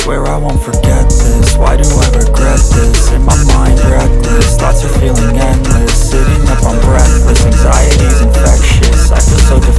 swear I won't forget this.